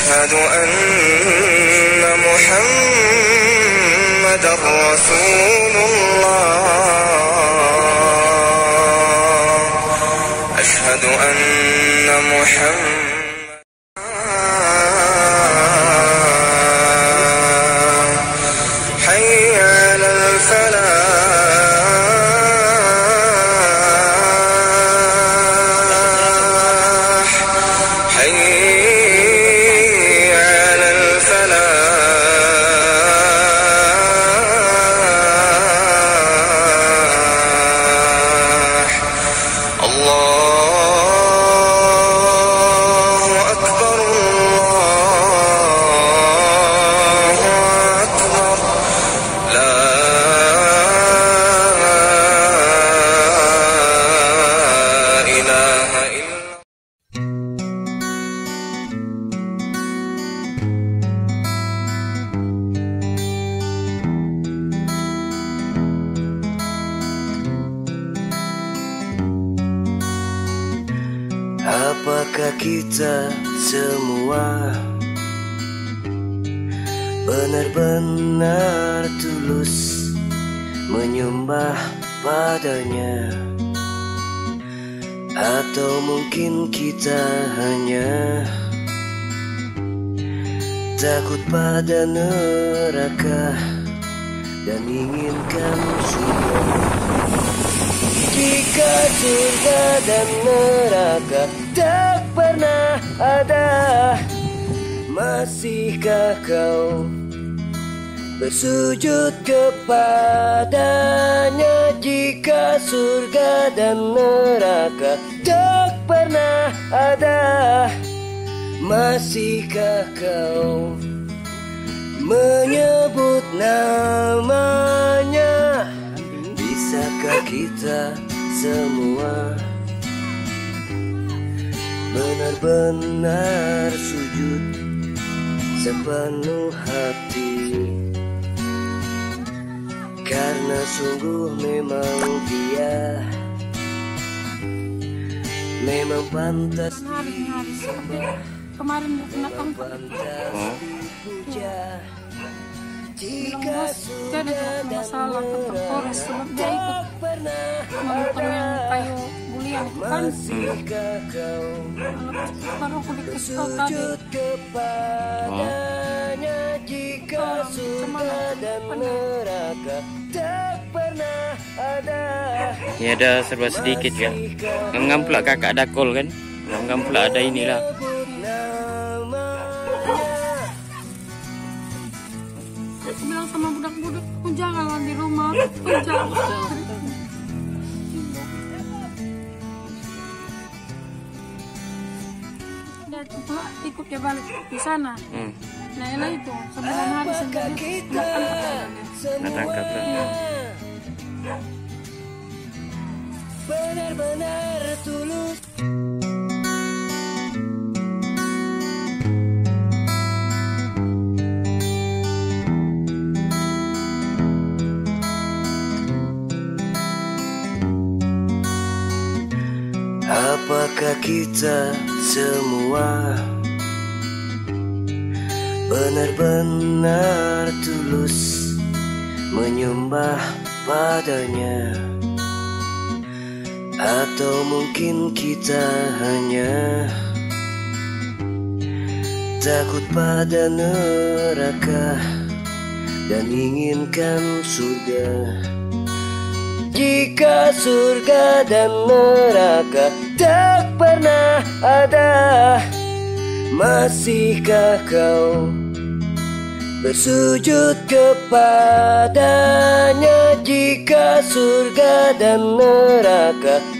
وأشهد أن محمدا رسول Apakah kita semua benar-benar tulus menyembah padanya? Atau mungkin kita hanya takut pada neraka dan inginkan surga? Jika surga dan neraka tak pernah ada. Masihkah kau bersujud kepadanya Jika surga dan neraka tak pernah ada? Masihkah kau menyebut namanya? Bisakah kita semua Benar-benar sujud sepenuh hati. Karena sungguh memang dia Memang pantas sampai kemarin tangkap pantas dipuja bilang Jika dan masalah ke Polres sebab dia ikut. pernah nonton yang baru dikasih tahu tadi kepadanya Jika surga dan neraka Tak pernah ada Ya ada serba sedikit kan. Ngam pula kakak dakol kan. Ngam pula ada inilah. Aku bilang sama budak-budak janganlah di rumah jangan coba ikut dia balik di sana. Hmm. nah Ella itu. Sembilan hari sendiri Nak tangkap lah. semuanya Benar-benar tulus Apakah kita semua benar-benar tulus menyembah padanya? Atau mungkin kita hanya takut pada neraka dan inginkan surga? Jika surga dan neraka tak pernah ada Masihkah kau bersujud kepadanya? Jika surga dan neraka